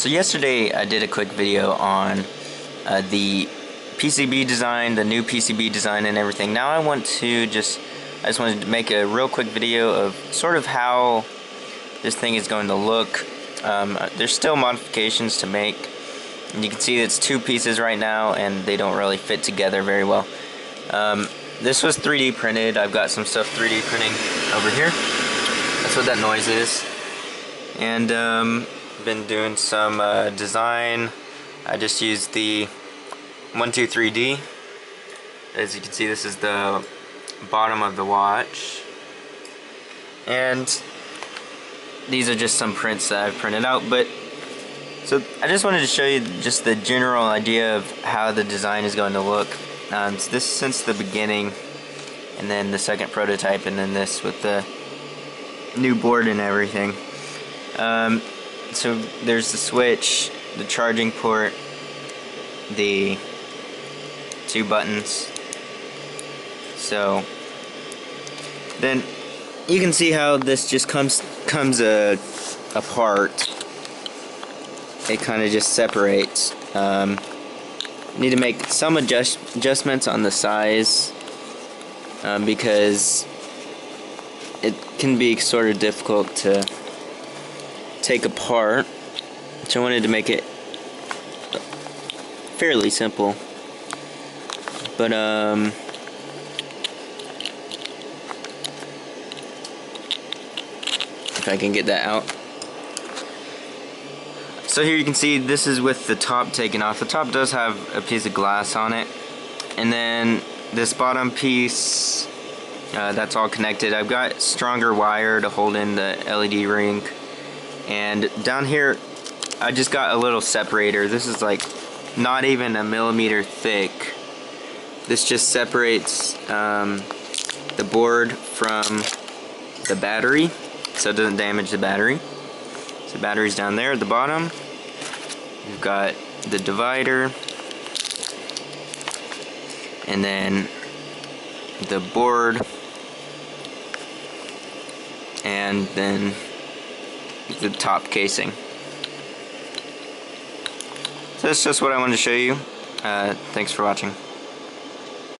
So yesterday I did a quick video on uh, the PCB design, the new PCB design and everything. Now I want to just, I just wanted to make a real quick video of sort of how this thing is going to look. Um, uh, there's still modifications to make. And you can see it's two pieces right now and they don't really fit together very well. Um, this was 3D printed. I've got some stuff 3D printing over here. That's what that noise is. And um, been doing some uh, design. I just used the 123D. As you can see, this is the bottom of the watch. And these are just some prints that I've printed out, but so I just wanted to show you just the general idea of how the design is going to look. Um, so this since the beginning, and then the second prototype, and then this with the new board and everything. Um, so there's the switch, the charging port, the two buttons. So then you can see how this just comes comes uh, apart. It kind of just separates. Um, need to make some adjust adjustments on the size um, because it can be sort of difficult to take apart. So I wanted to make it fairly simple. But um if I can get that out. So here you can see this is with the top taken off. The top does have a piece of glass on it. And then this bottom piece, uh, that's all connected. I've got stronger wire to hold in the LED ring. And down here, I just got a little separator. This is like not even a millimeter thick. This just separates um, the board from the battery so it doesn't damage the battery. So battery's down there at the bottom. We've got the divider and then the board and then the top casing. So that's just what I wanted to show you. Uh, thanks for watching.